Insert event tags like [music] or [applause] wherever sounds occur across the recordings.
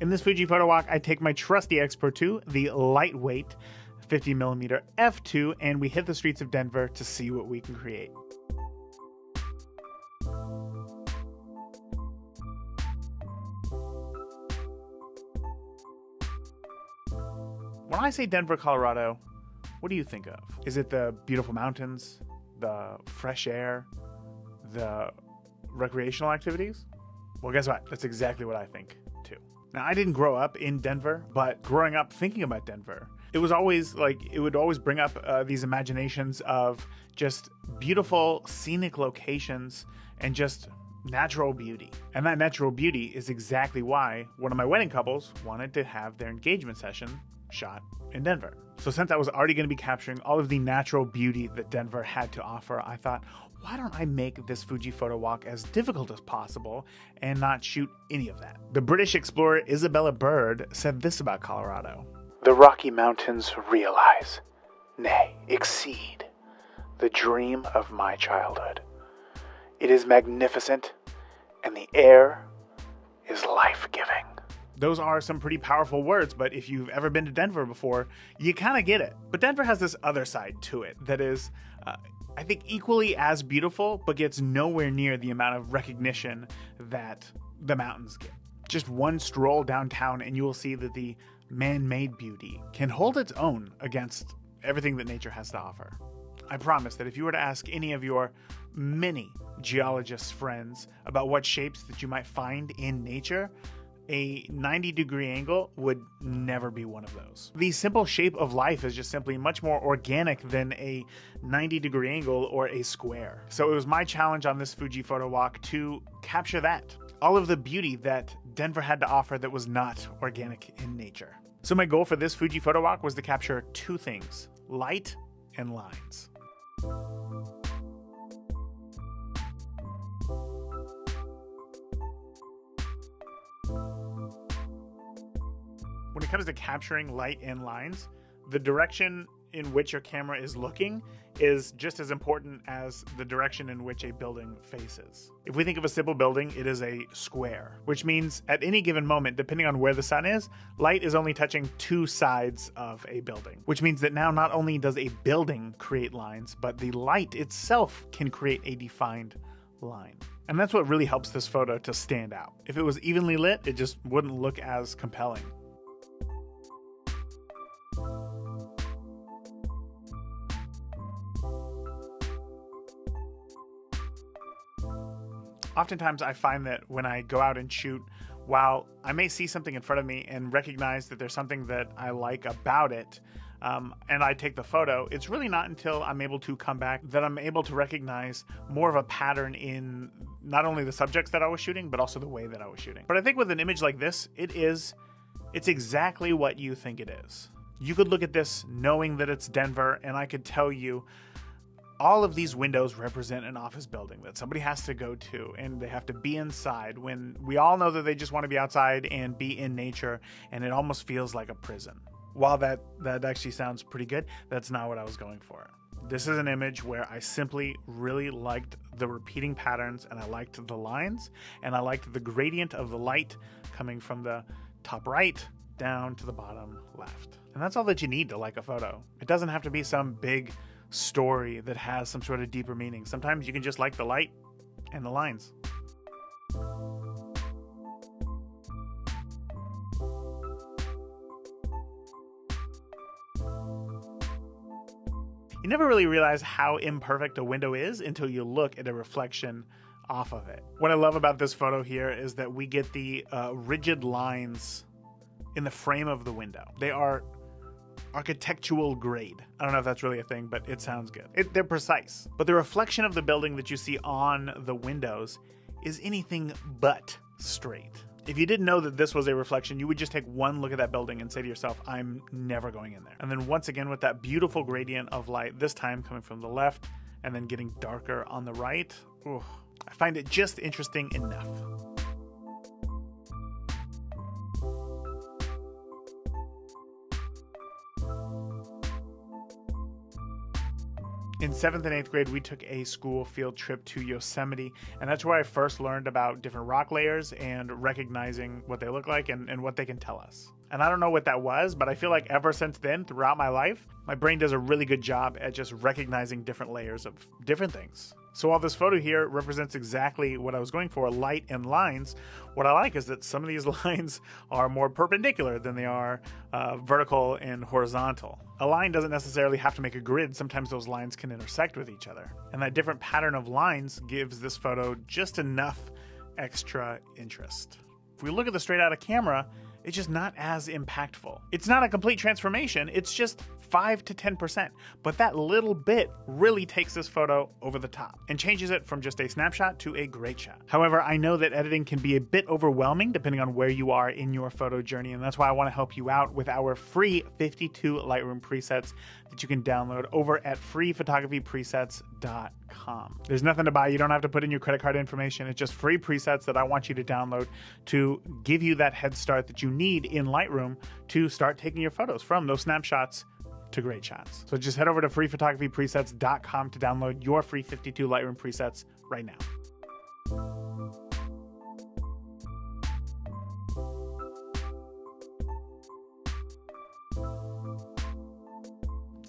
In this Fuji photo walk, I take my trusty X-Pro 2, the lightweight 50mm f2, and we hit the streets of Denver to see what we can create. When I say Denver, Colorado, what do you think of? Is it the beautiful mountains, the fresh air, the recreational activities? Well, guess what? That's exactly what I think. Now, I didn't grow up in Denver, but growing up thinking about Denver, it was always like it would always bring up uh, these imaginations of just beautiful scenic locations and just natural beauty. And that natural beauty is exactly why one of my wedding couples wanted to have their engagement session shot in Denver. So, since I was already going to be capturing all of the natural beauty that Denver had to offer, I thought, why don't I make this Fuji photo walk as difficult as possible and not shoot any of that? The British explorer Isabella Bird said this about Colorado The Rocky Mountains realize, nay, exceed, the dream of my childhood. It is magnificent, and the air is life giving those are some pretty powerful words, but if you've ever been to Denver before, you kind of get it. But Denver has this other side to it that is, uh, I think, equally as beautiful, but gets nowhere near the amount of recognition that the mountains get. Just one stroll downtown, and you will see that the man made beauty can hold its own against everything that nature has to offer. I promise that if you were to ask any of your many geologist friends about what shapes that you might find in nature, a 90 degree angle would never be one of those. The simple shape of life is just simply much more organic than a 90 degree angle or a square. So it was my challenge on this Fuji photo walk to capture that. All of the beauty that Denver had to offer that was not organic in nature. So my goal for this Fuji photo walk was to capture two things, light and lines. It comes to capturing light and lines, the direction in which your camera is looking is just as important as the direction in which a building faces. If we think of a simple building, it is a square, which means at any given moment, depending on where the sun is, light is only touching two sides of a building, which means that now not only does a building create lines, but the light itself can create a defined line. And that's what really helps this photo to stand out. If it was evenly lit, it just wouldn't look as compelling. Oftentimes I find that when I go out and shoot, while I may see something in front of me and recognize that there's something that I like about it, um, and I take the photo, it's really not until I'm able to come back that I'm able to recognize more of a pattern in not only the subjects that I was shooting, but also the way that I was shooting. But I think with an image like this, it is, it's exactly what you think it is. You could look at this knowing that it's Denver, and I could tell you all of these windows represent an office building that somebody has to go to and they have to be inside when we all know that they just want to be outside and be in nature and it almost feels like a prison. While that that actually sounds pretty good, that's not what I was going for. This is an image where I simply really liked the repeating patterns and I liked the lines and I liked the gradient of the light coming from the top right down to the bottom left. And that's all that you need to like a photo. It doesn't have to be some big story that has some sort of deeper meaning. Sometimes you can just like the light and the lines. You never really realize how imperfect a window is until you look at a reflection off of it. What I love about this photo here is that we get the uh, rigid lines in the frame of the window. They are architectural grade. I don't know if that's really a thing, but it sounds good. It, they're precise. But the reflection of the building that you see on the windows is anything but straight. If you didn't know that this was a reflection, you would just take one look at that building and say to yourself, I'm never going in there. And then once again, with that beautiful gradient of light, this time coming from the left and then getting darker on the right, ooh, I find it just interesting enough. In seventh and eighth grade, we took a school field trip to Yosemite, and that's where I first learned about different rock layers and recognizing what they look like and, and what they can tell us. And I don't know what that was, but I feel like ever since then, throughout my life, my brain does a really good job at just recognizing different layers of different things. So while this photo here represents exactly what I was going for, light and lines, what I like is that some of these [laughs] lines are more perpendicular than they are uh, vertical and horizontal. A line doesn't necessarily have to make a grid, sometimes those lines can intersect with each other. And that different pattern of lines gives this photo just enough extra interest. If we look at the straight out of camera, it's just not as impactful. It's not a complete transformation, it's just 5 to 10%. But that little bit really takes this photo over the top and changes it from just a snapshot to a great shot. However, I know that editing can be a bit overwhelming depending on where you are in your photo journey, and that's why I want to help you out with our free 52 Lightroom presets that you can download over at freephotographypresets.com. There's nothing to buy, you don't have to put in your credit card information. It's just free presets that I want you to download to give you that head start that you need in Lightroom to start taking your photos from those snapshots to great shots. So just head over to freephotographypresets.com to download your free 52 Lightroom presets right now.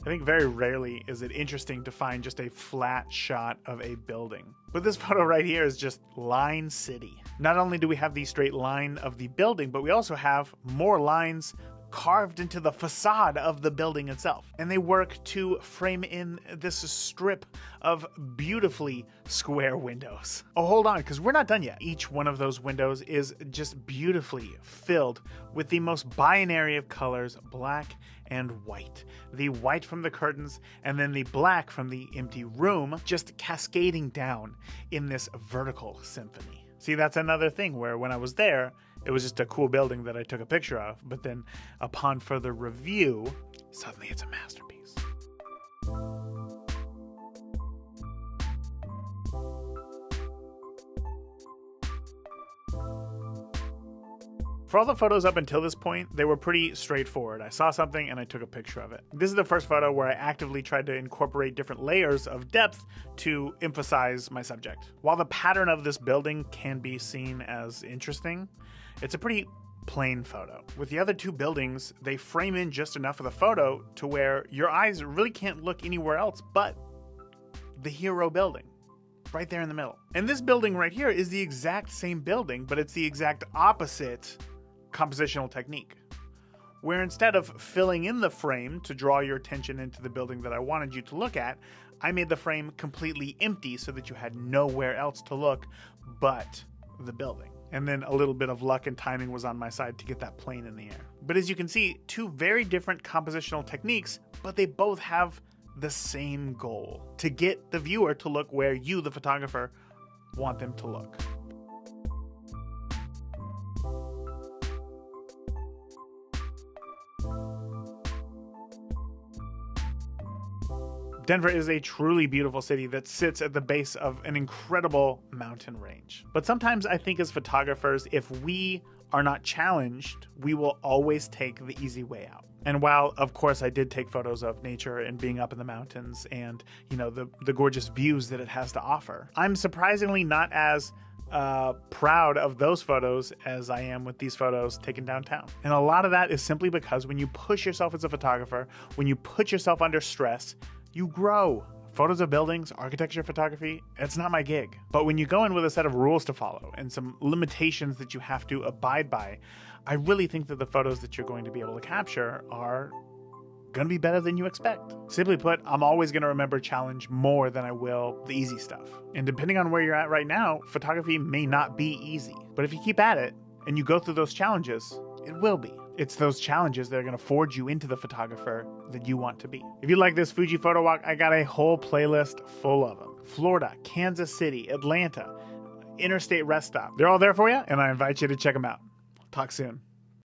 I think very rarely is it interesting to find just a flat shot of a building. But this [laughs] photo right here is just Line City. Not only do we have the straight line of the building, but we also have more lines carved into the facade of the building itself. And they work to frame in this strip of beautifully square windows. Oh, hold on, because we're not done yet. Each one of those windows is just beautifully filled with the most binary of colors, black and white. The white from the curtains and then the black from the empty room just cascading down in this vertical symphony. See, that's another thing where when I was there, it was just a cool building that I took a picture of, but then upon further review, suddenly it's a masterpiece. For all the photos up until this point, they were pretty straightforward. I saw something and I took a picture of it. This is the first photo where I actively tried to incorporate different layers of depth to emphasize my subject. While the pattern of this building can be seen as interesting, it's a pretty plain photo. With the other two buildings, they frame in just enough of the photo to where your eyes really can't look anywhere else but the hero building right there in the middle. And this building right here is the exact same building, but it's the exact opposite compositional technique. Where instead of filling in the frame to draw your attention into the building that I wanted you to look at, I made the frame completely empty so that you had nowhere else to look but the building. And then a little bit of luck and timing was on my side to get that plane in the air. But as you can see, two very different compositional techniques, but they both have the same goal to get the viewer to look where you, the photographer, want them to look. Denver is a truly beautiful city that sits at the base of an incredible mountain range. But sometimes I think as photographers, if we are not challenged, we will always take the easy way out. And while, of course, I did take photos of nature and being up in the mountains and, you know, the, the gorgeous views that it has to offer, I'm surprisingly not as uh, proud of those photos as I am with these photos taken downtown. And a lot of that is simply because when you push yourself as a photographer, when you put yourself under stress, you grow. Photos of buildings, architecture photography, it's not my gig. But when you go in with a set of rules to follow and some limitations that you have to abide by, I really think that the photos that you're going to be able to capture are going to be better than you expect. Simply put, I'm always going to remember challenge more than I will the easy stuff. And depending on where you're at right now, photography may not be easy. But if you keep at it and you go through those challenges, it will be. It's those challenges that are going to forge you into the photographer that you want to be. If you like this Fuji photo walk, I got a whole playlist full of them. Florida, Kansas City, Atlanta, Interstate Rest Stop. They're all there for you, and I invite you to check them out. Talk soon.